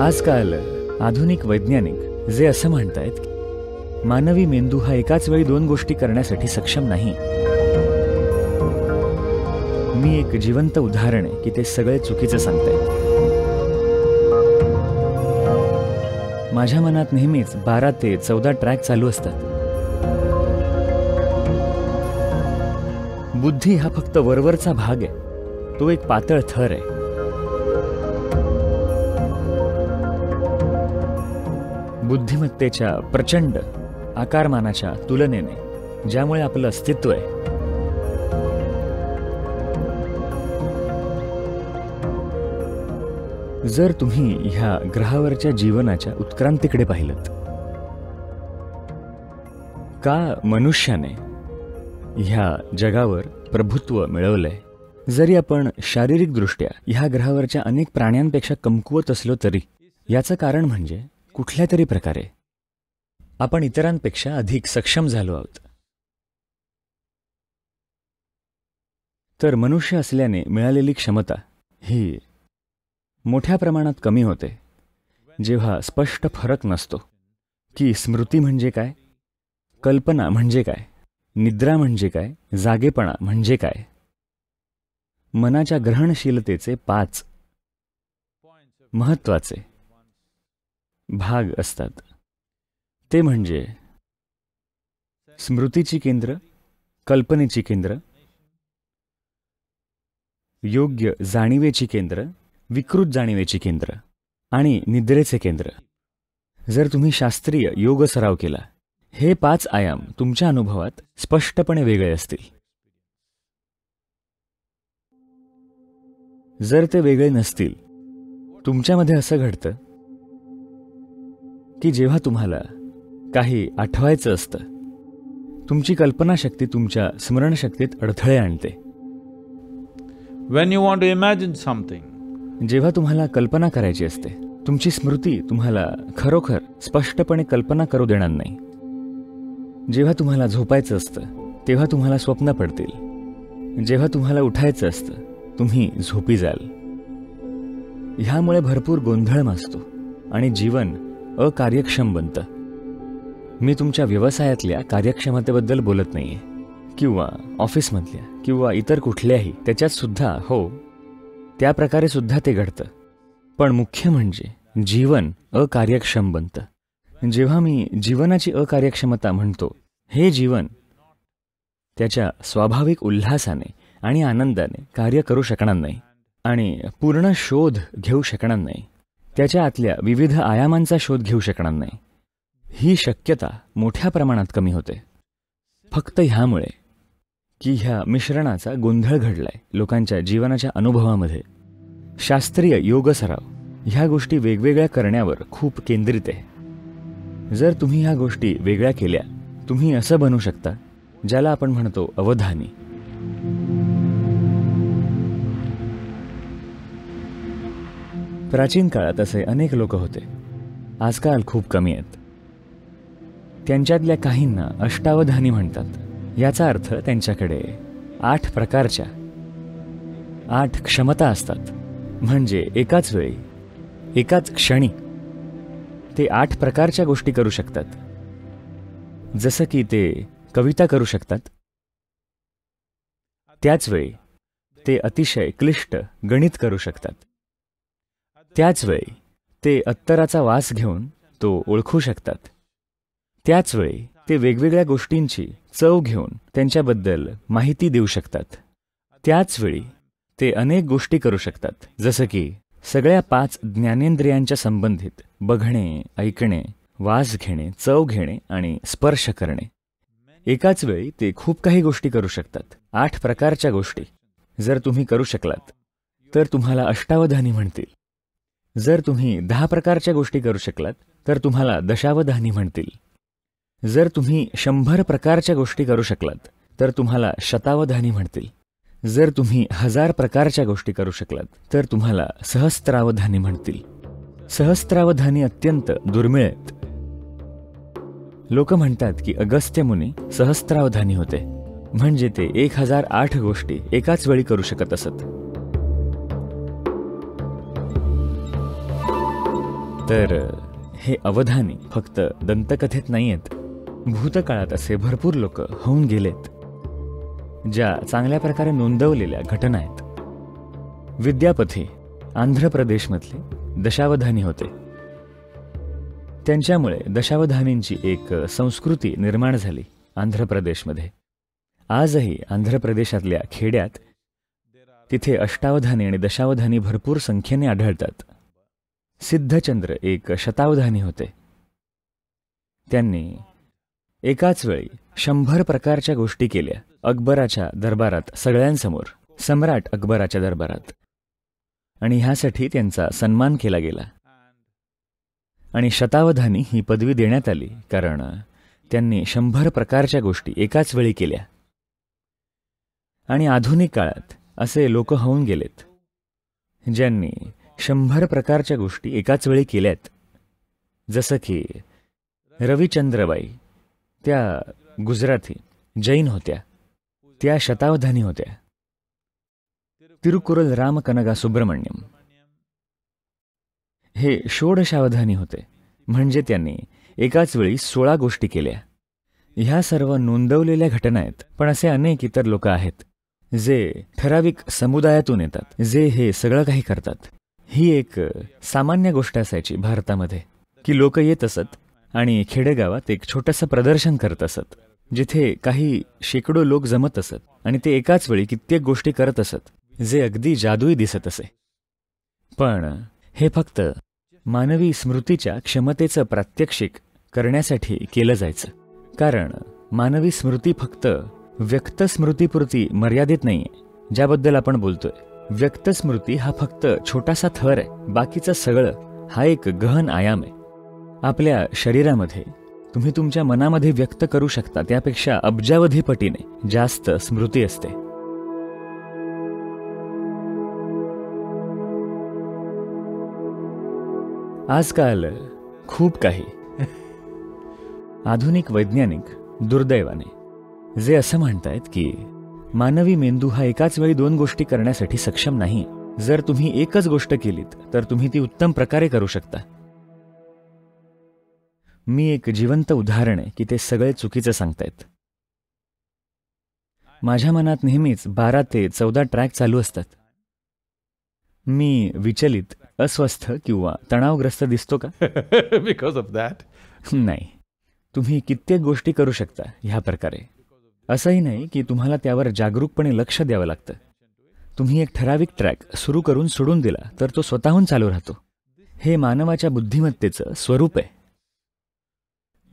आजकाल आधुनिक वैज्ञानिक जे असं म्हणतायत आहेत मानवी मेंदू हा एकाच वेळी दोन गोष्टी करण्यासाठी सक्षम नाही. मी एक जिवंत उदाहरण आहे की ते सगळे चुकीचं सांगतायत. माझ्या मनात नेहमीच बारा ते चौदा ट्रॅक चालू असतात. बुद्धी हा फक्त वरवरचा भाग आहे. तो एक पातळ थर आहे. बुद्धिमत्तेच्या प्रचंड आकारमानाच्या तुलनेने ज्यामुळे आपलं अस्तित्व आहे. जर तुम्ही ह्या ग्रहावरच्या जीवनाच्या उत्क्रांतीकडे पाहिलं का मनुष्याने ह्या जगावर प्रभुत्व मिळवलंय? जरी आपण शारीरिकदृष्ट्या ह्या ग्रहावरच्या अनेक प्राण्यांपेक्षा कमकुवत असलो तरी याचं कारण म्हणजे कुठल्या तरी प्रकारे. आपण इतरांपेक्षा अधिक सक्षम झालो आहोत. तर मनुष्य असल्याने मिळालेली क्षमता ही मोठ्या प्रमाणात कमी होते. जेव्हा स्पष्ट फरक नसतो की स्मृती म्हणजे काय कल्पना म्हणजे काय निद्रा म्हणजे काय जागेपणा म्हणजे काय. मनाच्या ग्रहणशीलतेचे पाच महत्त्वाचे भाग असतात. ते म्हणजे स्मृतीची केंद्र कल्पनेची केंद्र योग्य जाणीवेची केंद्र विकृत जाणीवेची केंद्र आणि निद्रेचे केंद्र. जर तुम्ही शास्त्रीय योग सराव केला हे पाच आयाम तुमच्या अनुभवात स्पष्टपणे वेगळे असतील. जर ते वेगळे नसतील तुमच्यामध्ये असं घडतं की जेव्हा तुम्हाला काही आठवायचं असतं तुमची कल्पनाशक्ती तुमच्या स्मरणशक्तीत अडथळे आणते. When you want to imagine something, जेव्हा तुम्हाला कल्पना करायची असते तुमची स्मृती तुम्हाला खरोखर स्पष्टपणे कल्पना करू देणार नाही. जेव्हा तुम्हाला झोपायचं असतं तेव्हा तुम्हाला स्वप्न पडतील. जेव्हा तुम्हाला उठायचं असतं तुम्ही झोपी जाल. ह्यामुळे भरपूर गोंधळ माजतो आणि जीवन अकार्यक्षम बनतं. मी तुमच्या व्यवसायातल्या कार्यक्षमतेबद्दल बोलत नाही आहे किंवा ऑफिसमधल्या किंवा इतर कुठल्याही त्याच्यातसुद्धा हो त्या सुद्धा ते घडतं. पण मुख्य म्हणजे जीवन अकार्यक्षम बनतं. जेव्हा मी जीवनाची अकार्यक्षमता म्हणतो हे जीवन त्याच्या स्वाभाविक उल्हासाने आणि आनंदाने कार्य करू शकणार नाही आणि पूर्ण शोध घेऊ शकणार नाही. त्याच्या आतल्या विविध आयामांचा शोध घेऊ शकणार नाही. ही शक्यता मोठ्या प्रमाणात कमी होते. फक्त ह्यामुळे की ह्या मिश्रणाचा गोंधळ घडलाय लोकांच्या जीवनाच्या अनुभवामध्ये. शास्त्रीय योग सराव ह्या गोष्टी वेगवेगळ्या करण्यावर खूप केंद्रित आहे. जर तुम्ही ह्या गोष्टी वेगळ्या केल्या तुम्ही असं बनू शकता ज्याला आपण म्हणतो अवधानी. प्राचीन काळात असे अनेक लोक होते. आजकाल खूप कमी आहेत. त्यांच्यातल्या काहींना अष्टावधानी म्हणतात. याचा अर्थ त्यांच्याकडे आठ प्रकारच्या आठ क्षमता असतात. म्हणजे एकाच वेळी एकाच क्षणी ते आठ प्रकारच्या गोष्टी करू शकतात. जसं की ते कविता करू शकतात. त्याच वेळी ते अतिशय क्लिष्ट गणित करू शकतात. त्याच वेळी ते अत्तराचा वास घेऊन तो ओळखू शकतात. त्याच वेळी ते वेगवेगळ्या गोष्टींची चव घेऊन त्यांच्याबद्दल माहिती देऊ शकतात. त्याच वेळी ते अनेक गोष्टी करू शकतात जसं की सगळ्या पाच ज्ञानेंद्रियांच्या संबंधित बघणे ऐकणे वास घेणे चव घेणे आणि स्पर्श करणे. एकाच वेळी ते खूप काही गोष्टी करू शकतात आठ प्रकारच्या गोष्टी. जर तुम्ही करू शकलात तर तुम्हाला अष्टावधानी म्हणतील. जर तुम्ही दहा प्रकारच्या गोष्टी करू शकलात तर तुम्हाला दशावधानी म्हणतील. जर तुम्ही शंभर प्रकारच्या गोष्टी करू शकलात तर तुम्हाला शतावधानी म्हणतील. जर तुम्ही हजार प्रकारच्या गोष्टी करू शकलात तर तुम्हाला सहस्त्रावधानी म्हणतील. सहस्त्रावधानी अत्यंत दुर्मिळ आहेत. लोक म्हणतात की अगस्त्य मुनी सहस्त्रावधानी होते. म्हणजे ते एक हजार आठ गोष्टी एकाच वेळी करू शकत असत. तर हे अवधानी फक्त दंतकथेत नाही आहेत भूतकाळात असे भरपूर लोक होऊन गेलेत ज्या चांगल्या प्रकारे नोंदवलेल्या घटना आहेत. विद्यापथी आंध्र प्रदेशमधले दशावधानी होते. त्यांच्यामुळे दशावधानींची एक संस्कृती निर्माण झाली आंध्र प्रदेशमध्ये आजही आंध्र प्रदेशातल्या खेड्यात तिथे अष्टावधानी आणि दशावधानी भरपूर संख्येने आढळतात. सिद्धचंद्र एक शतावधानी होते. त्यांनी एकाच वेळी शंभर प्रकारच्या गोष्टी केल्या अकबराच्या दरबारात सगळ्यांसमोर सम्राट अकबराच्या दरबारात. आणि ह्यासाठी त्यांचा सन्मान केला गेला. आणि शतावधानी ही पदवी देण्यात आली कारण त्यांनी शंभर प्रकारच्या गोष्टी एकाच वेळी केल्या. आणि आधुनिक काळात असे लोक होऊन गेलेत ज्यांनी शंभर प्रकारच्या गोष्टी एकाच वेळी केल्यात. जसं की रविचंद्रबाई त्या गुजराती जैन होत्या. त्या शतावधानी होत्या. तिरुकुरल रामकनगा सुब्रमण्यम. हे षोडशावधानी होते. म्हणजे त्यांनी एकाच वेळी सोळा गोष्टी केल्या. ह्या सर्व नोंदवलेल्या घटना आहेत पण असे अनेक इतर लोक आहेत जे ठराविक समुदायातून येतात जे हे सगळं काही करतात. ही एक सामान्य गोष्ट असायची भारतामध्ये की लोक येत असत आणि खेडेगावात एक छोटंसं प्रदर्शन करत असत जिथे काही शेकडो लोक जमत असत आणि ते एकाच वेळी कित्येक गोष्टी करत असत जे अगदी जादूई दिसत असे. पण हे फक्त मानवी स्मृतीच्या क्षमतेचं प्रात्यक्षिक करण्यासाठी केलं जायचं. कारण मानवी स्मृती फक्त व्यक्त स्मृतीपुरती मर्यादित नाही ज्याबद्दल आपण बोलतोय. व्यक्त स्मृती हा फक्त छोटासा थर आहे बाकीचं सगळं हा एक गहन आयाम आहे. आपल्या शरीरामध्ये तुम्ही तुमच्या मनामध्ये व्यक्त करू शकता त्यापेक्षा अब्जावधी पटीने जास्त स्मृती असते. आजकाल खूप काही. आधुनिक वैज्ञानिक दुर्दैवाने जे असं म्हणतायत की मानवी मेंदू हा एकाच वेळी दोन गोष्टी करण्यासाठी सक्षम नाही. जर तुम्ही एकच गोष्ट केलीत तर तुम्ही ती उत्तम प्रकारे करू शकता. मी एक जिवंत उदाहरण आहे की ते सगळे चुकीचं सांगतायत. माझ्या मनात नेहमीच बारा ते चौदा ट्रॅक चालू असतात. मी विचलित अस्वस्थ किंवा तणावग्रस्त दिसतो का? Because of that. नाही. तुम्ही कित्येक गोष्टी करू शकता ह्या प्रकारे. असंही नाही की तुम्हाला त्यावर जागरूकपणे लक्ष द्यावं लागतं. तुम्ही एक ठराविक ट्रॅक सुरू करून सोडून दिला तर तो स्वतःहून चालू राहतो. हे मानवाच्या बुद्धिमत्तेचं स्वरूप आहे.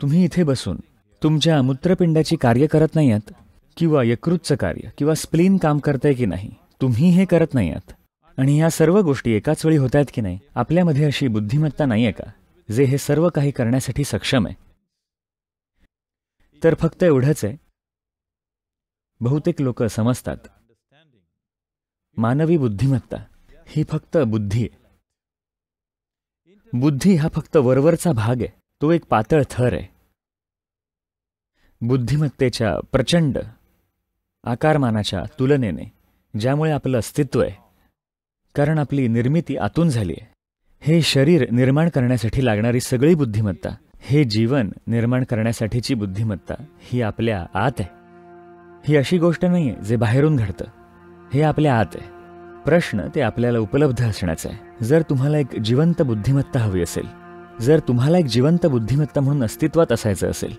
तुम्ही इथे बसून तुमच्या मूत्रपिंडाची कार्य करत नाही आहात किंवा यकृतचं कार्य किंवा स्प्लीन काम करतंय की नाही तुम्ही हे करत नाही आहात आणि ह्या सर्व गोष्टी एकाच वेळी होत आहेत की नाही आपल्यामध्ये अशी बुद्धिमत्ता नाहीये का जे हे सर्व काही करण्यासाठी सक्षम आहे? तर फक्त एवढंच आहे बहुतेक लोक समजतात. मानवी बुद्धिमत्ता ही फक्त बुद्धी आहे. बुद्धी हा फक्त वरवरचा भाग आहे. तो एक पातळ थर आहे. बुद्धिमत्तेच्या प्रचंड आकारमानाच्या तुलनेने ज्यामुळे आपलं अस्तित्व आहे कारण आपली निर्मिती आतून झाली आहे. हे शरीर निर्माण करण्यासाठी लागणारी सगळी बुद्धिमत्ता हे जीवन निर्माण करण्यासाठीची बुद्धिमत्ता ही आपल्या आत आहे. ही अशी गोष्ट नाही आहे जे बाहेरून घडतं. हे आपल्या आत आहे. प्रश्न ते आपल्याला उपलब्ध असण्याचं आहे. जर तुम्हाला एक जिवंत बुद्धिमत्ता हवी असेल जर तुम्हाला एक जिवंत बुद्धिमत्ता म्हणून अस्तित्वात असायचं असेल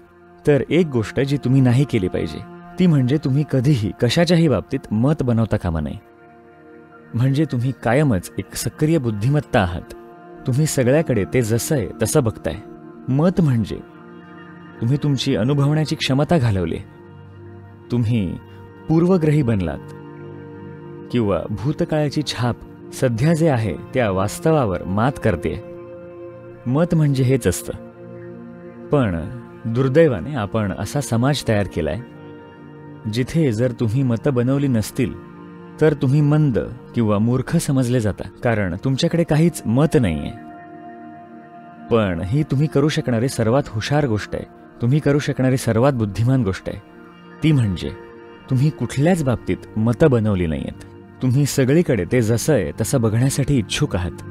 तर एक गोष्ट जी तुम्ही नाही केली पाहिजे ती म्हणजे तुम्ही कधीही कशाच्याही बाबतीत मत बनवता कामा नये. म्हणजे तुम्ही कायमच एक सक्रिय बुद्धिमत्ता आहात. तुम्ही सगळ्याकडे ते जसं आहे तसं बघताय. मत म्हणजे तुम्ही तुमची अनुभवण्याची क्षमता घालवली तुम्ही पूर्वग्रही बनलात. किंवा भूतकाळाची छाप सध्या जे आहे त्या वास्तवावर मात करते. मत म्हणजे हेच असतं. पण दुर्दैवाने आपण असा समाज तयार केलाय जिथे जर तुम्ही मतं बनवली नसतील तर तुम्ही मंद किंवा मूर्ख समजले जाता कारण तुमच्याकडे काहीच मत नाहीये. पण ही तुम्ही करू शकणारी सर्वात हुशार गोष्ट आहे. तुम्ही करू शकणारी सर्वात बुद्धिमान गोष्ट आहे. ती म्हणजे तुम्ही कुठल्याच बाबतीत मतं बनवली नाहीयेत. तुम्ही सगळीकडे ते जसं आहे तसं बघण्यासाठी इच्छुक आहात.